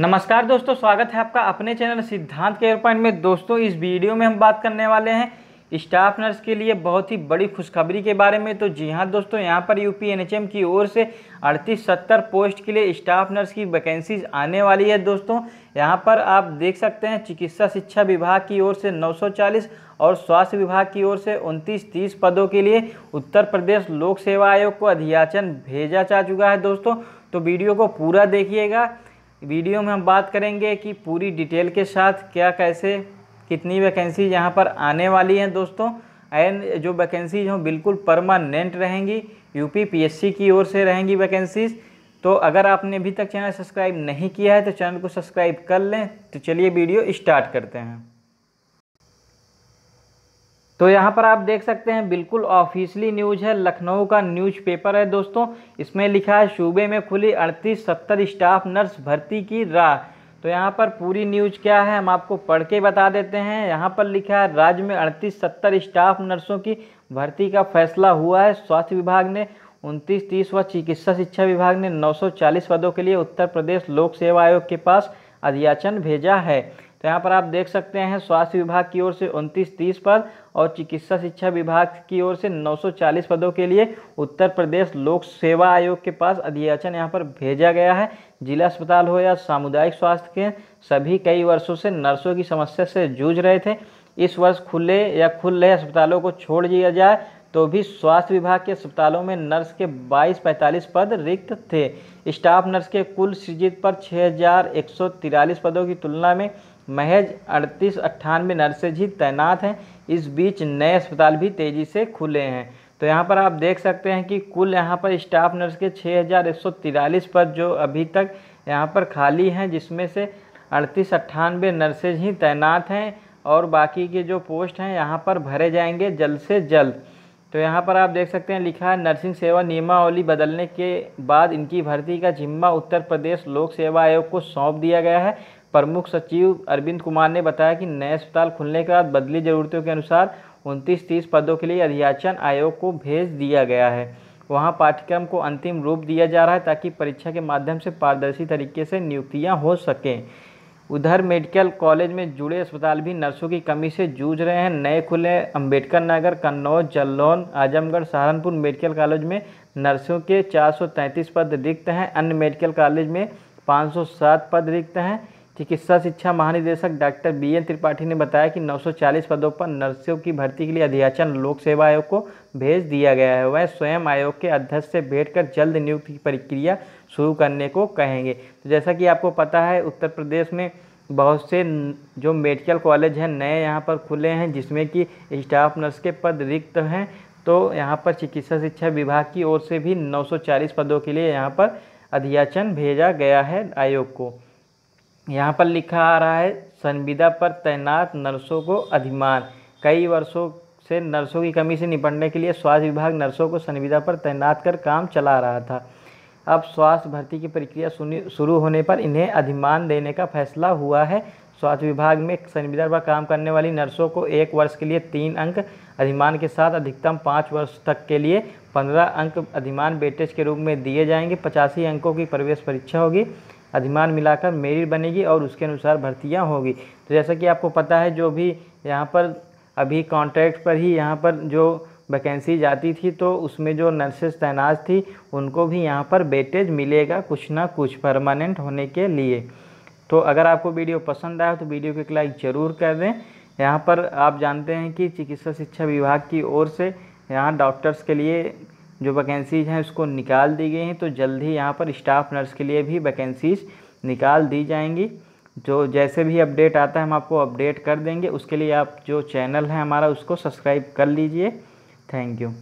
नमस्कार दोस्तों, स्वागत है आपका अपने चैनल सिद्धांत केयर पॉइंट में। दोस्तों, इस वीडियो में हम बात करने वाले हैं स्टाफ नर्स के लिए बहुत ही बड़ी खुशखबरी के बारे में। तो जी हाँ दोस्तों, यहाँ पर यूपी एनएचएम की ओर से अड़तीस सत्तर पोस्ट के लिए स्टाफ नर्स की वैकेंसीज आने वाली है दोस्तों। यहाँ पर आप देख सकते हैं, चिकित्सा शिक्षा विभाग की ओर से 940 और स्वास्थ्य विभाग की ओर से उनतीस तीस पदों के लिए उत्तर प्रदेश लोक सेवा आयोग को अध्याचन भेजा जा चुका है दोस्तों। तो वीडियो को पूरा देखिएगा। वीडियो में हम बात करेंगे कि पूरी डिटेल के साथ क्या कैसे, कितनी वैकेंसी यहाँ पर आने वाली हैं दोस्तों। एंड जो वैकेंसीज हों बिल्कुल परमानेंट रहेंगी। यूपी पीएससी की ओर से रहेंगी वैकेंसीज तो अगर आपने अभी तक चैनल सब्सक्राइब नहीं किया है तो चैनल को सब्सक्राइब कर लें। तो चलिए वीडियो स्टार्ट करते हैं। तो यहाँ पर आप देख सकते हैं, बिल्कुल ऑफिशियली न्यूज़ है, लखनऊ का न्यूज़ पेपर है दोस्तों। इसमें लिखा है, सूबे में खुली अड़तीस सत्तर स्टाफ नर्स भर्ती की राह। तो यहाँ पर पूरी न्यूज़ क्या है, हम आपको पढ़ के बता देते हैं। यहाँ पर लिखा है, राज्य में अड़तीस सत्तर स्टाफ नर्सों की भर्ती का फैसला हुआ है। स्वास्थ्य विभाग ने उनतीस तीस व चिकित्सा शिक्षा विभाग ने 940 पदों के लिए उत्तर प्रदेश लोक सेवा आयोग के पास अध्याचन भेजा है। तो यहाँ पर आप देख सकते हैं स्वास्थ्य विभाग की ओर से उनतीस तीस पद और चिकित्सा शिक्षा विभाग की ओर से 940 पदों के लिए उत्तर प्रदेश लोक सेवा आयोग के पास अध्याचन यहाँ पर भेजा गया है। जिला अस्पताल हो या सामुदायिक स्वास्थ्य के सभी कई वर्षों से नर्सों की समस्या से जूझ रहे थे। इस वर्ष खुले या खुल अस्पतालों को छोड़ दिया जाए तो भी स्वास्थ्य विभाग के अस्पतालों में नर्स के 22-45 पद रिक्त थे। स्टाफ नर्स के कुल सृजित पर छः पदों की तुलना में महज अड़तीस अट्ठानवे नर्सेज ही तैनात हैं। इस बीच नए अस्पताल भी तेज़ी से खुले हैं। तो यहाँ पर आप देख सकते हैं कि कुल यहाँ पर स्टाफ नर्स के छः पद जो अभी तक यहाँ पर खाली हैं, जिसमें से अड़तीस अट्ठानवे नर्सेज ही तैनात हैं और बाकी के जो पोस्ट हैं, यहाँ पर भरे जाएँगे जल्द से जल्द। तो यहाँ पर आप देख सकते हैं, लिखा है, नर्सिंग सेवा नियमावली बदलने के बाद इनकी भर्ती का जिम्मा उत्तर प्रदेश लोक सेवा आयोग को सौंप दिया गया है। प्रमुख सचिव अरविंद कुमार ने बताया कि नए अस्पताल खुलने के बाद बदली ज़रूरतों के अनुसार उनतीस तीस पदों के लिए अध्याचन आयोग को भेज दिया गया है। वहाँ पाठ्यक्रम को अंतिम रूप दिया जा रहा है ताकि परीक्षा के माध्यम से पारदर्शी तरीके से नियुक्तियाँ हो सकें। उधर मेडिकल कॉलेज में जुड़े अस्पताल भी नर्सों की कमी से जूझ रहे हैं। नए खुले अंबेडकर नगर, कन्नौज, जल्लौन, आजमगढ़, सहारनपुर मेडिकल कॉलेज में नर्सों के 433 पद रिक्त हैं। अन्य मेडिकल कॉलेज में 507 पद रिक्त हैं। चिकित्सा शिक्षा महानिदेशक डॉक्टर बी एन त्रिपाठी ने बताया कि 940 पदों पर नर्सों की भर्ती के लिए अध्याचन लोक सेवा आयोग को भेज दिया गया है। वह स्वयं आयोग के अध्यक्ष से भेंट कर जल्द नियुक्ति की प्रक्रिया शुरू करने को कहेंगे। तो जैसा कि आपको पता है, उत्तर प्रदेश में बहुत से जो मेडिकल कॉलेज हैं, नए यहाँ पर खुले हैं, जिसमें कि स्टाफ नर्स के पद रिक्त हैं। तो यहाँ पर चिकित्सा शिक्षा विभाग की ओर से भी 940 पदों के लिए यहाँ पर अध्याचन भेजा गया है आयोग को। यहाँ पर लिखा आ रहा है, संविदा पर तैनात नर्सों को अधिमान। कई वर्षों से नर्सों की कमी से निपटने के लिए स्वास्थ्य विभाग नर्सों को संविदा पर तैनात कर काम चला रहा था। अब स्वास्थ्य भर्ती की प्रक्रिया शुरू होने पर इन्हें अधिमान देने का फैसला हुआ है। स्वास्थ्य विभाग में संविदा पर काम करने वाली नर्सों को एक वर्ष के लिए तीन अंक, अधिमान के साथ अधिकतम पाँच वर्ष तक के लिए पंद्रह अंक अधिमान बेटेज के रूप में दिए जाएँगे। पचासी अंकों की प्रवेश परीक्षा होगी। अधिमान मिलाकर मेरिट बनेगी और उसके अनुसार भर्तियाँ होगी। तो जैसा कि आपको पता है, जो भी यहाँ पर अभी कॉन्ट्रैक्ट पर ही यहाँ पर जो वैकेंसी जाती थी तो उसमें जो नर्सेज तैनात थी, उनको भी यहाँ पर बेटेज मिलेगा कुछ ना कुछ परमानेंट होने के लिए। तो अगर आपको वीडियो पसंद आया तो वीडियो को एक लाइक ज़रूर कर दें। यहाँ पर आप जानते हैं कि चिकित्सा शिक्षा विभाग की ओर से यहाँ डॉक्टर्स के लिए जो वैकेंसीज हैं उसको निकाल दी गई हैं। तो जल्द ही यहाँ पर स्टाफ नर्स के लिए भी वैकेंसीज निकाल दी जाएँगी। जो जैसे भी अपडेट आता है हम आपको अपडेट कर देंगे। उसके लिए आप जो चैनल है हमारा उसको सब्सक्राइब कर लीजिए। Thank you.